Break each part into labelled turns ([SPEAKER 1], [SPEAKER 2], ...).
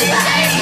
[SPEAKER 1] Bye.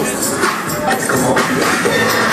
[SPEAKER 1] Let's go.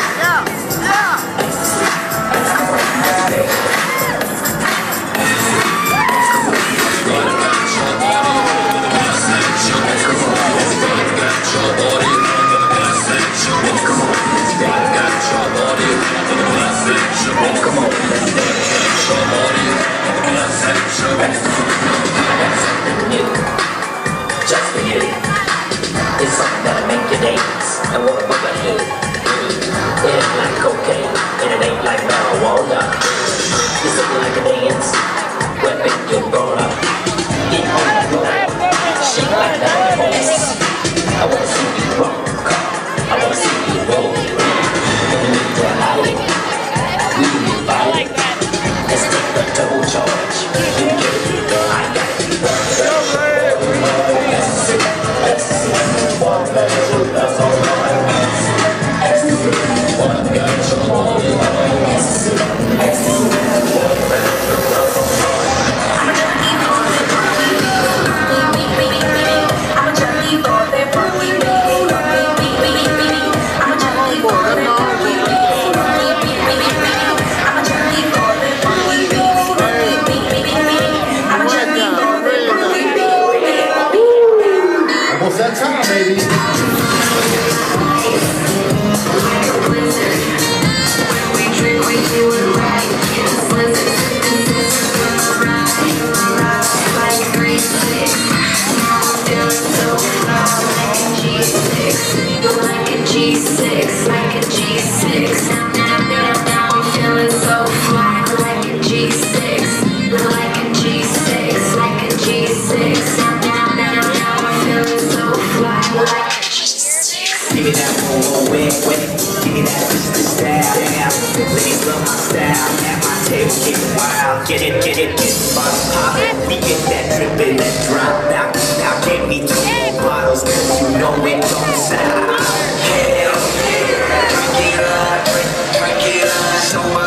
[SPEAKER 1] Get
[SPEAKER 2] wild. Get it, get it, get buzz pop. We get that drippin', that drop. Now, now get me two more bottles, cause you know it don't stop. Hell yeah, drink it up, drink, drink it up. Sober girls